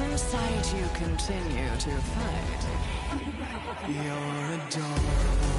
Inside you continue to fight? You're adorable.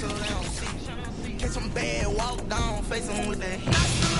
So they don't see. Catch them bad, walk down, face them with that heat.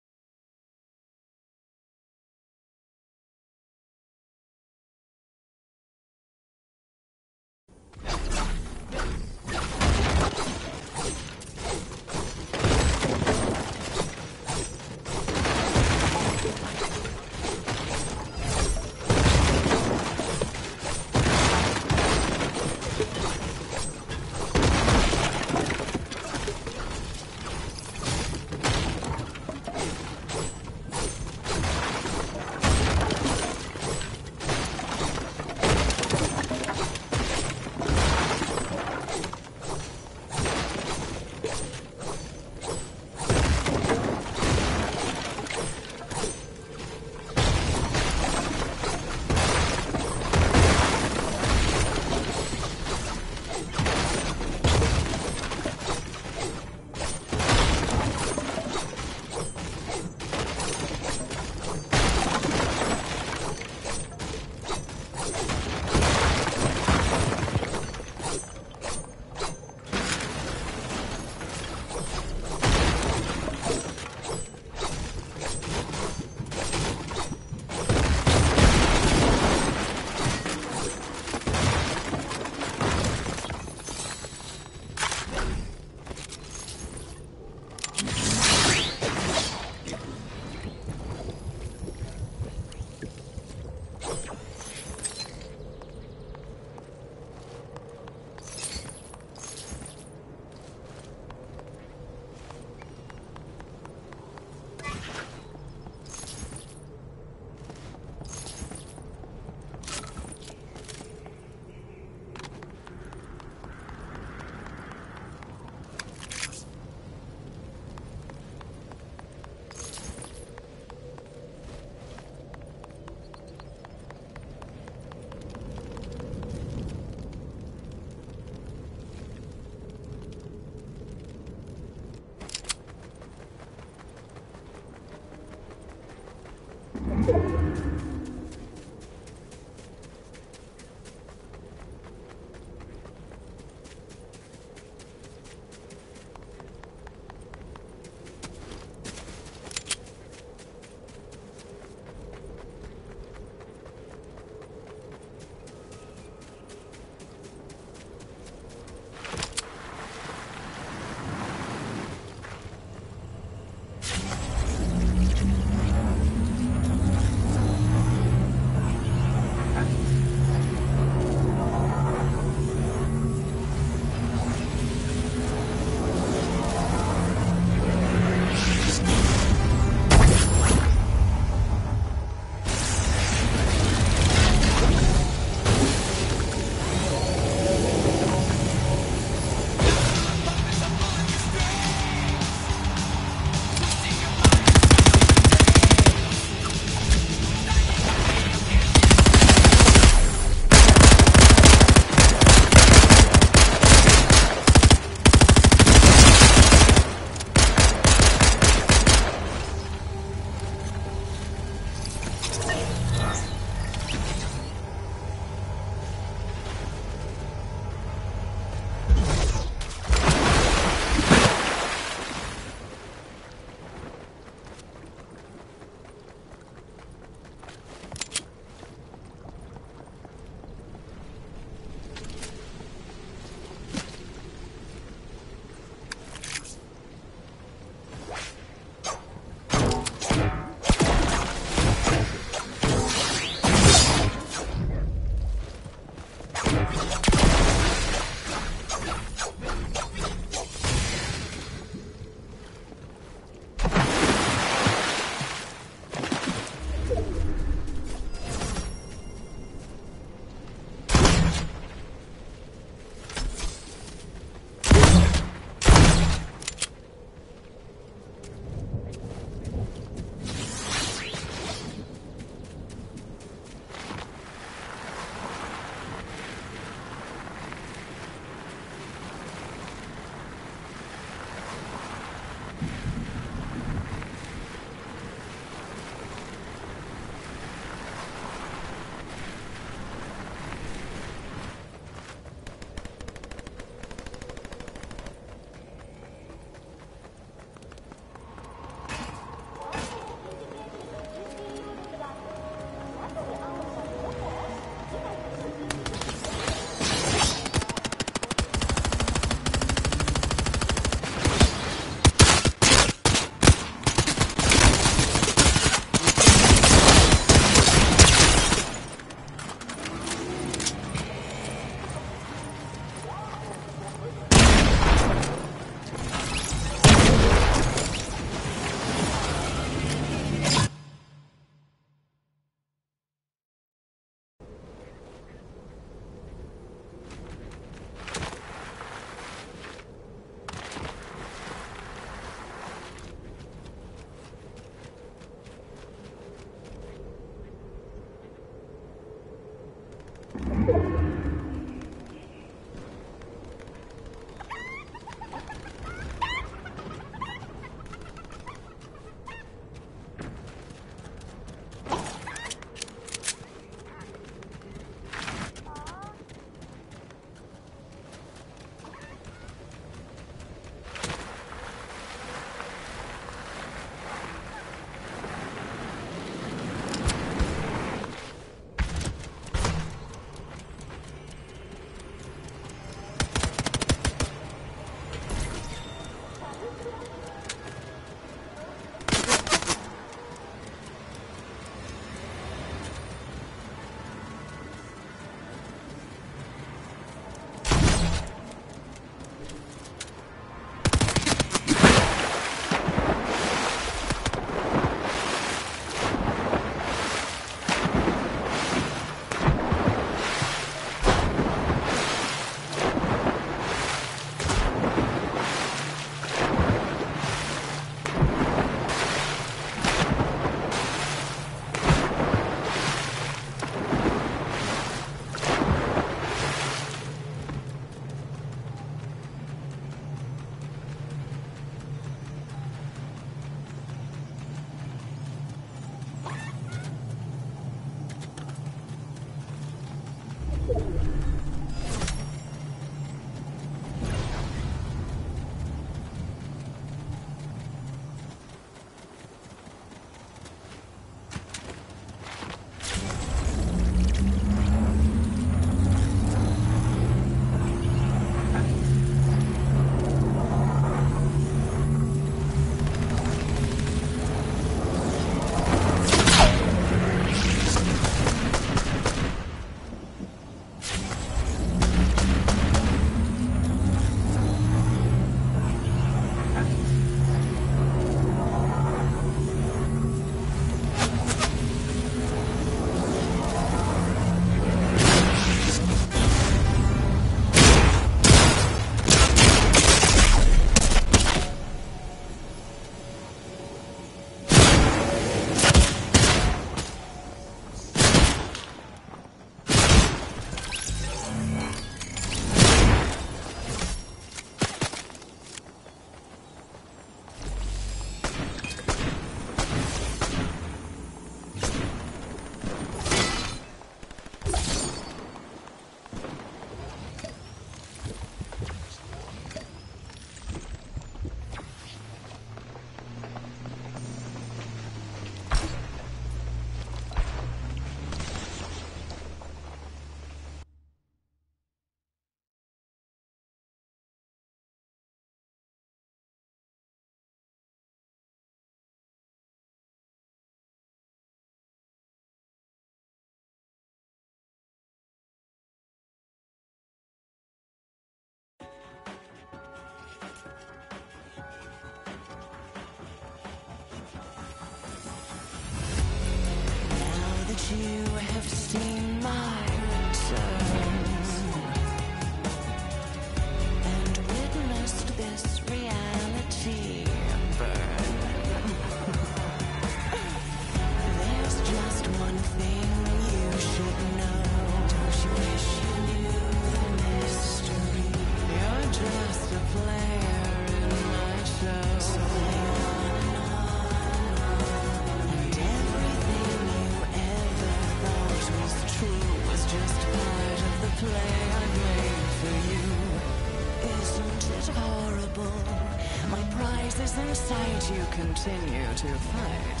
to fight.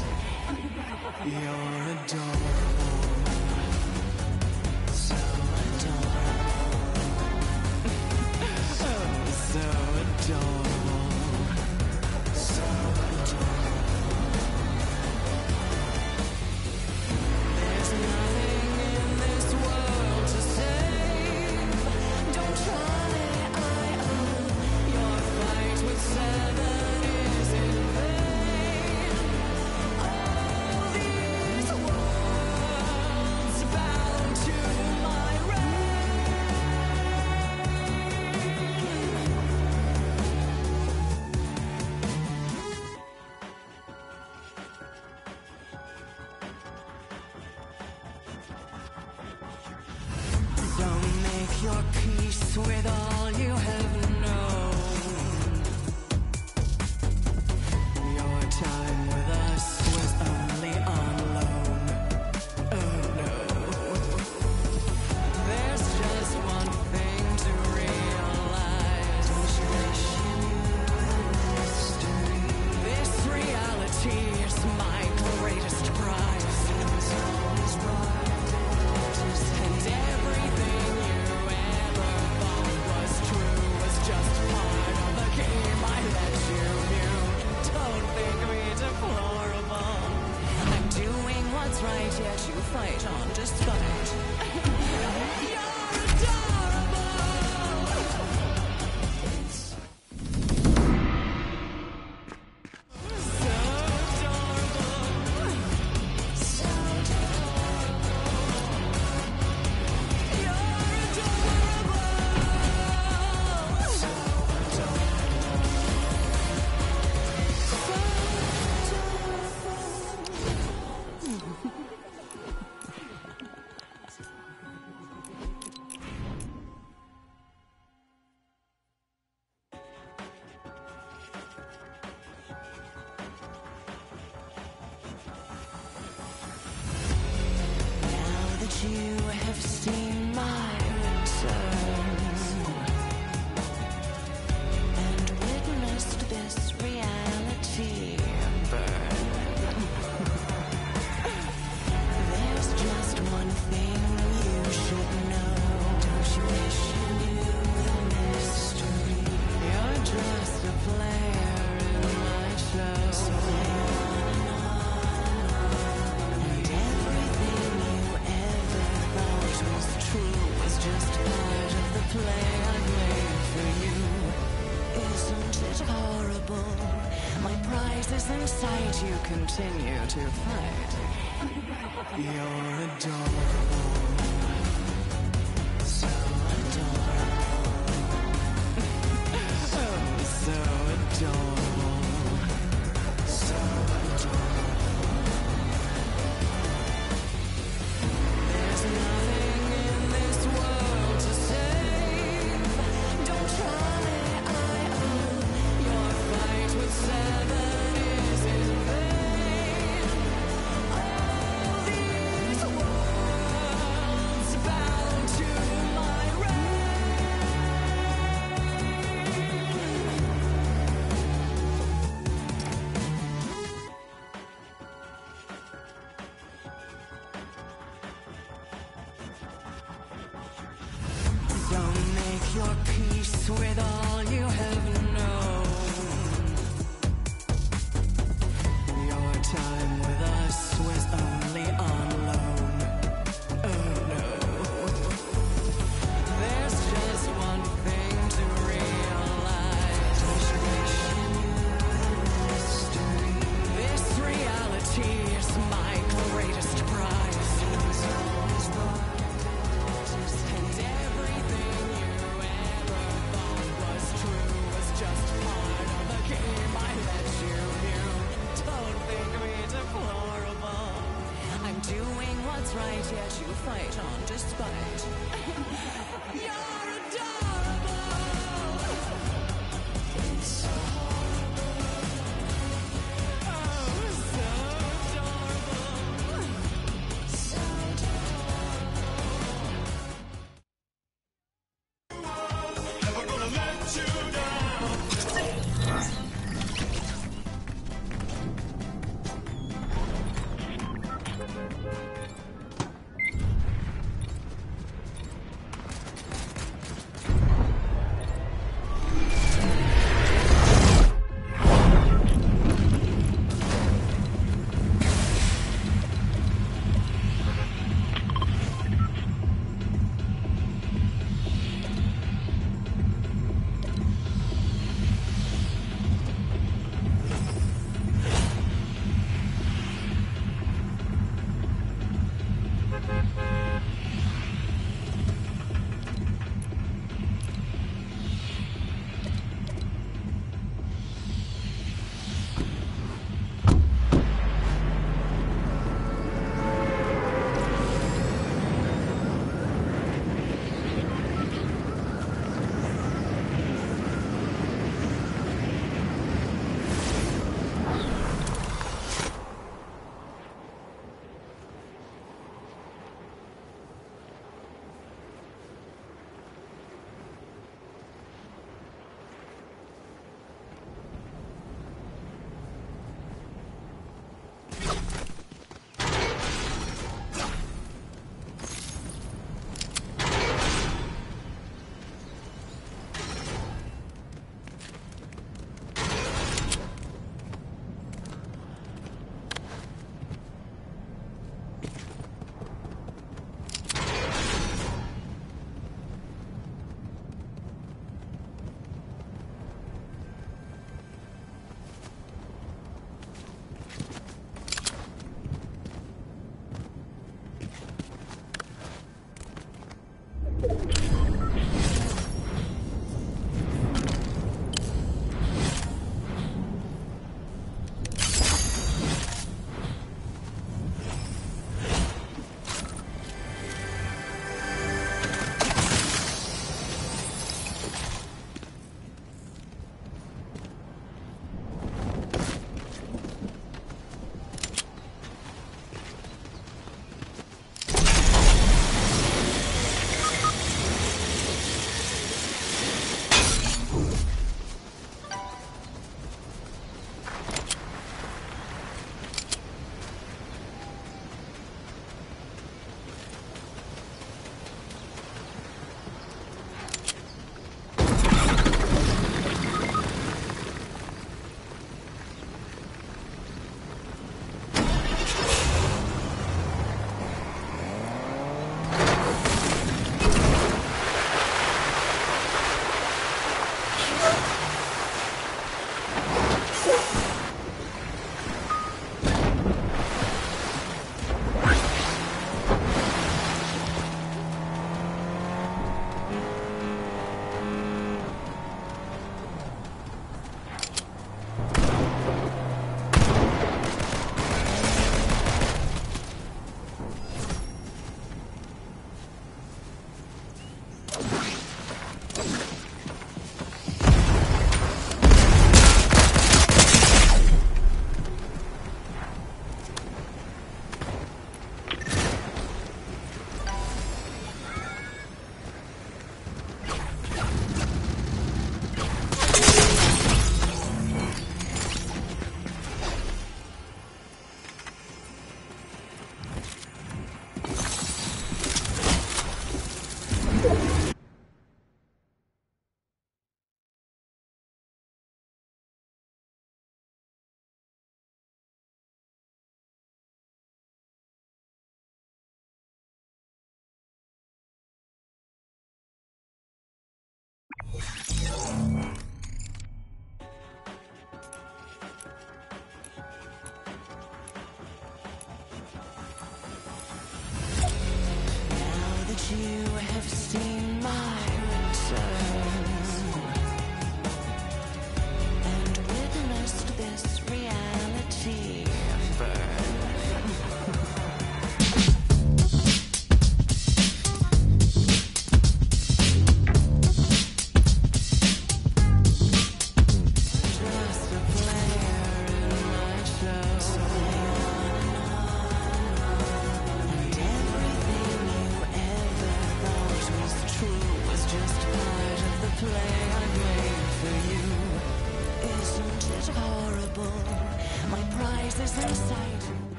You're You're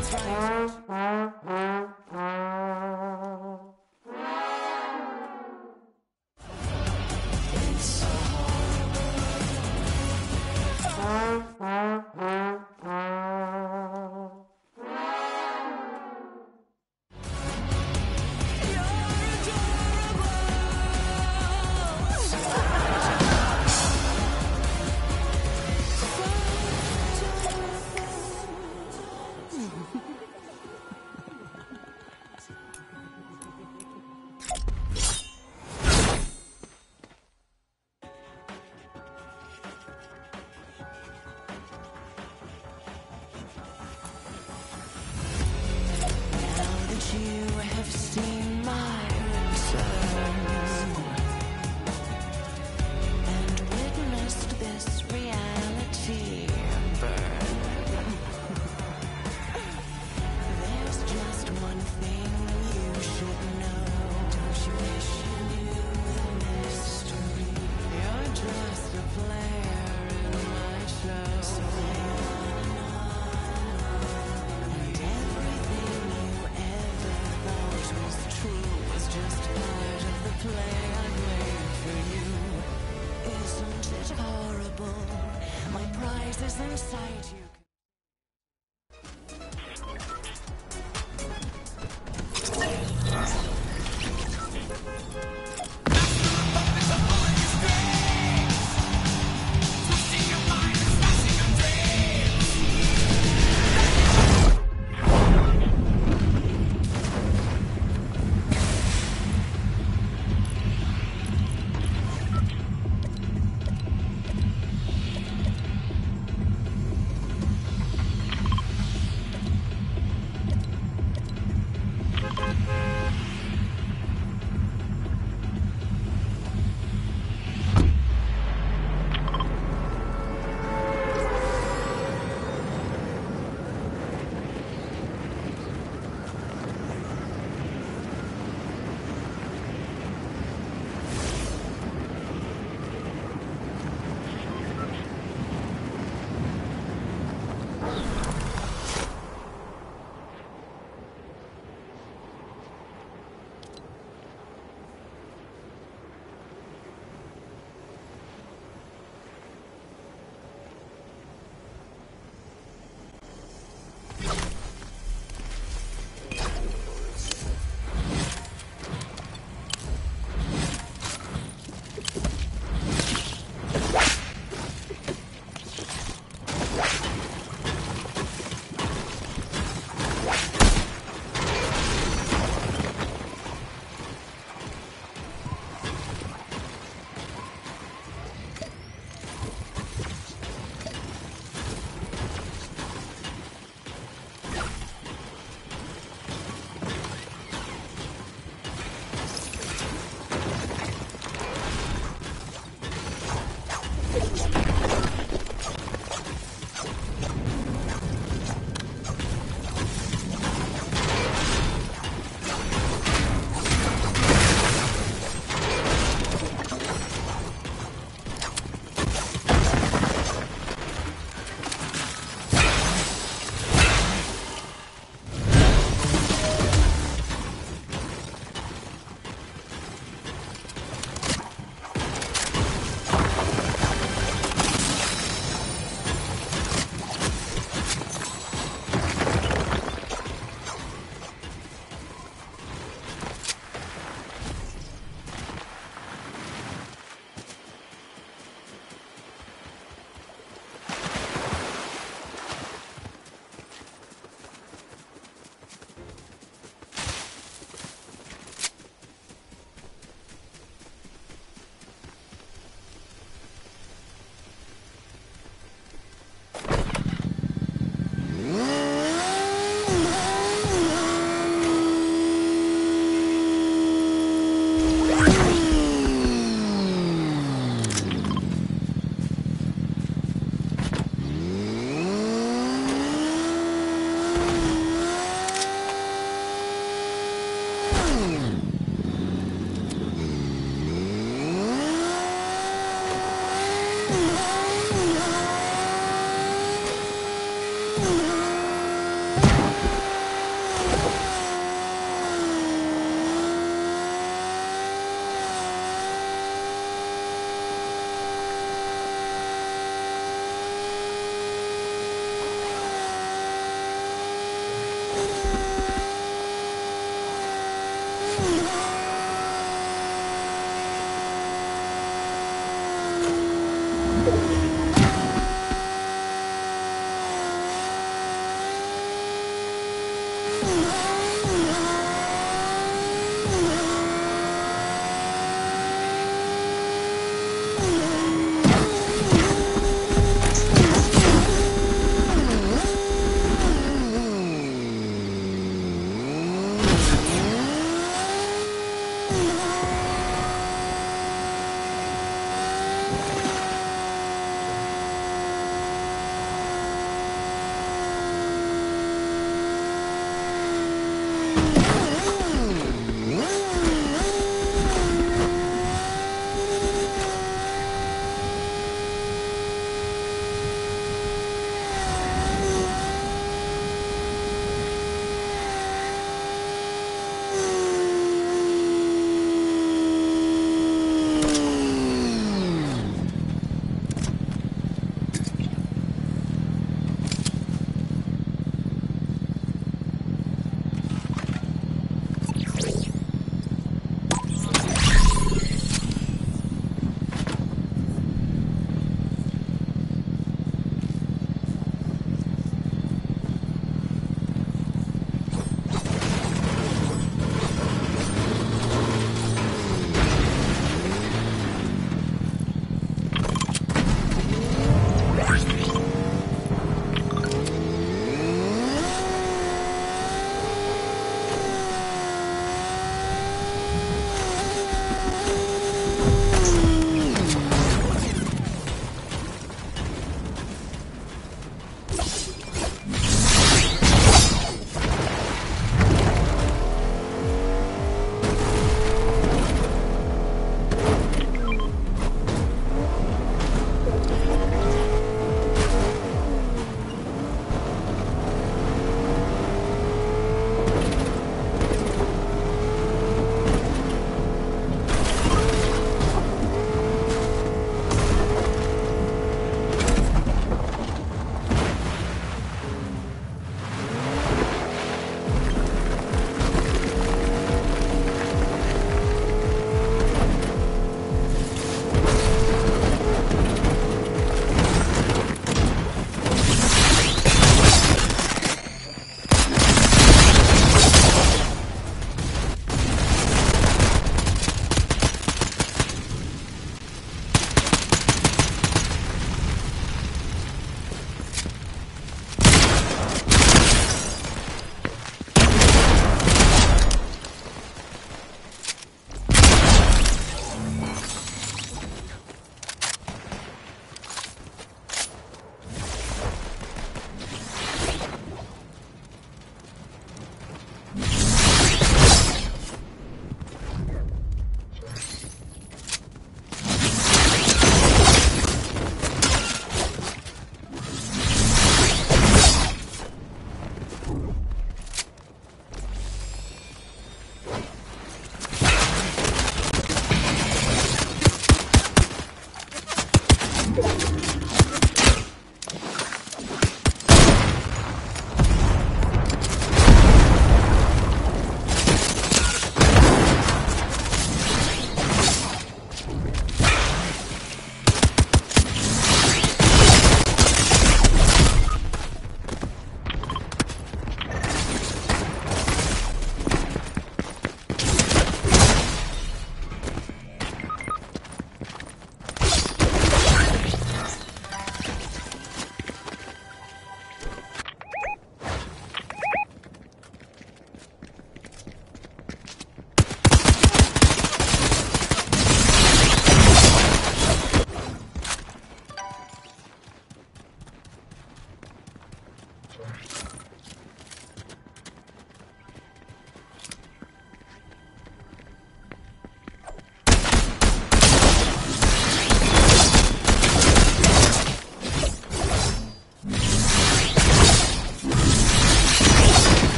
What's right.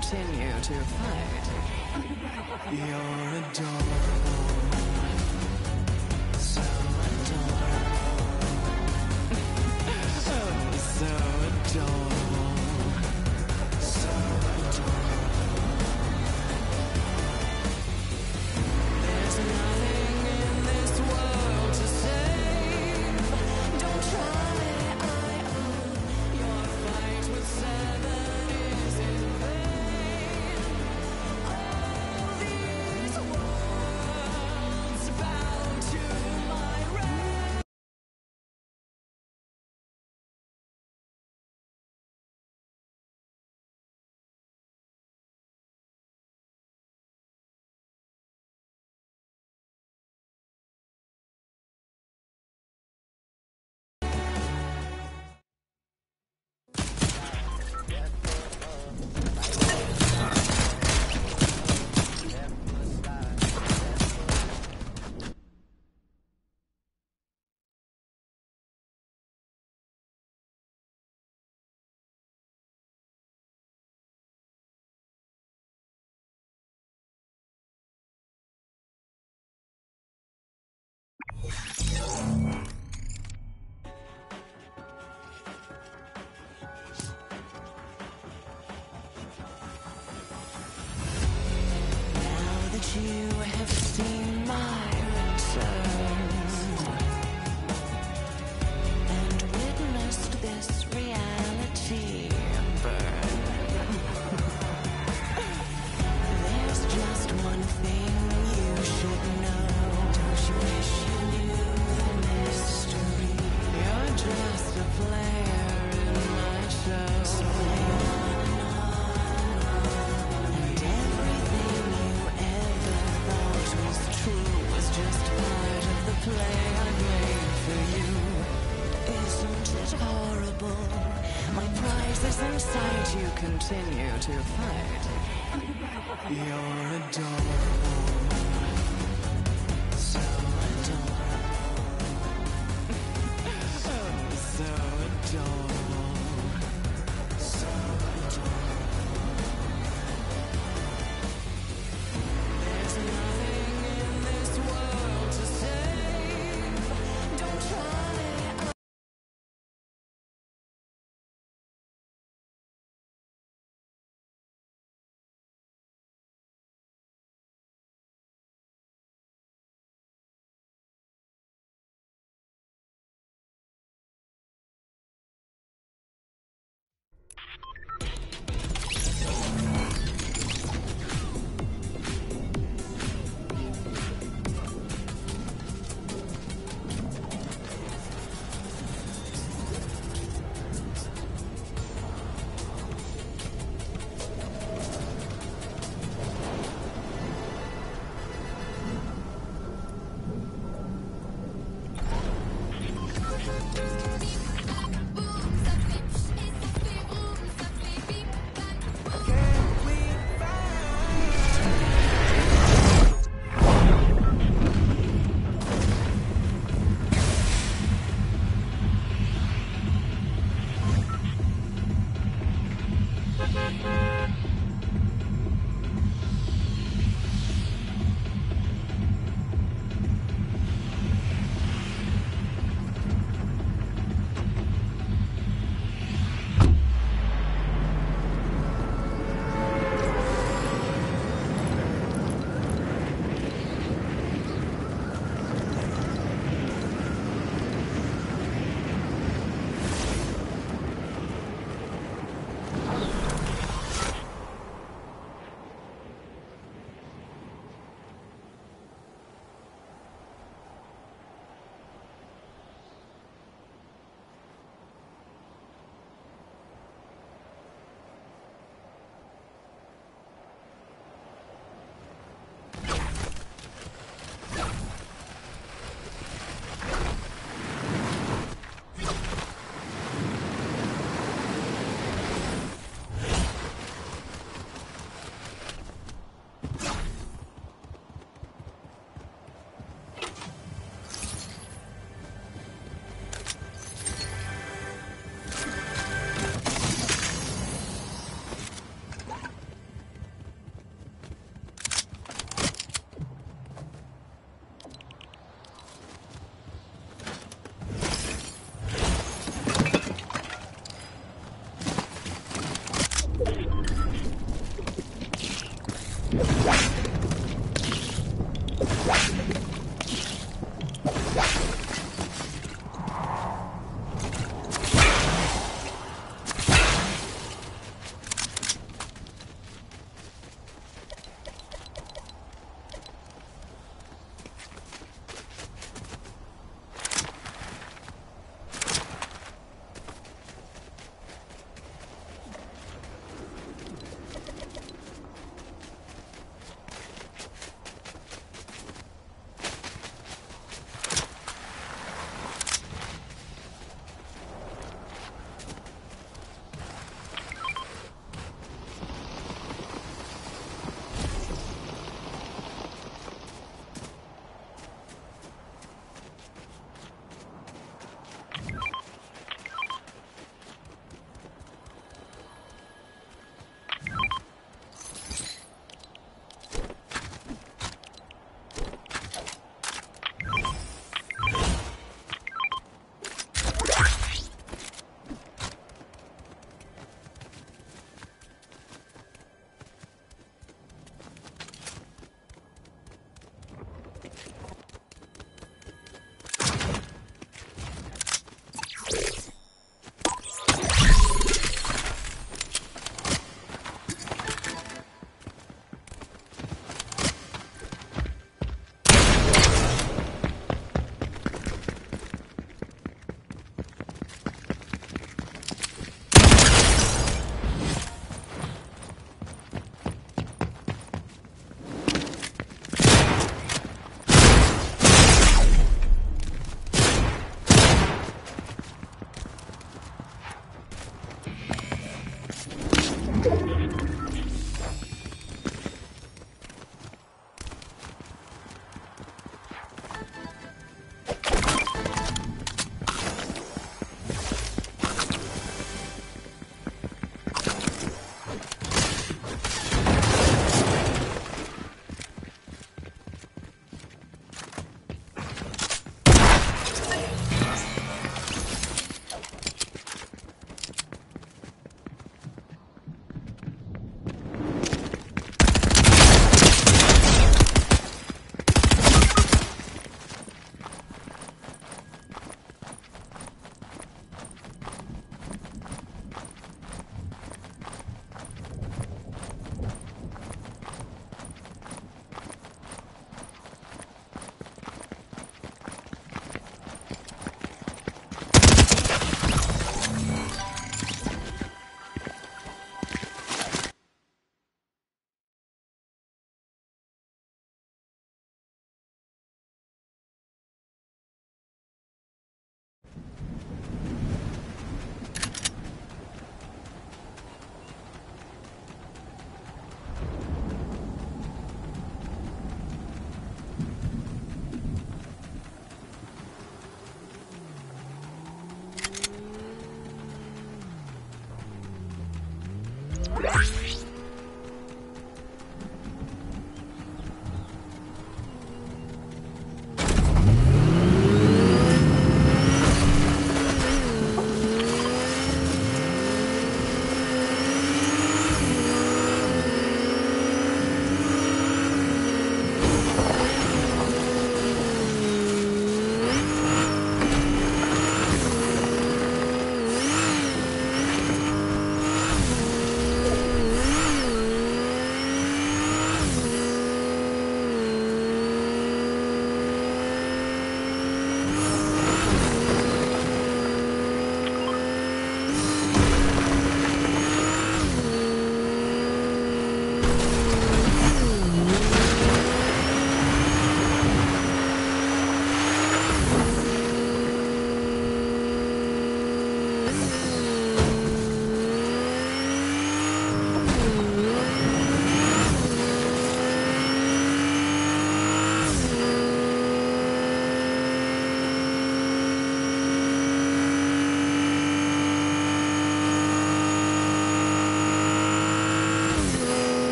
continue to fight. You're a dog. you. You're a dog.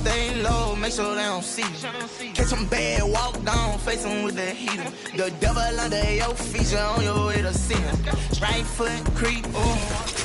Stay low, make sure they don't see you. Catch them bad, walk down, face them with the heater. The devil under your feet, you on your way to see him. Right foot creep, ooh.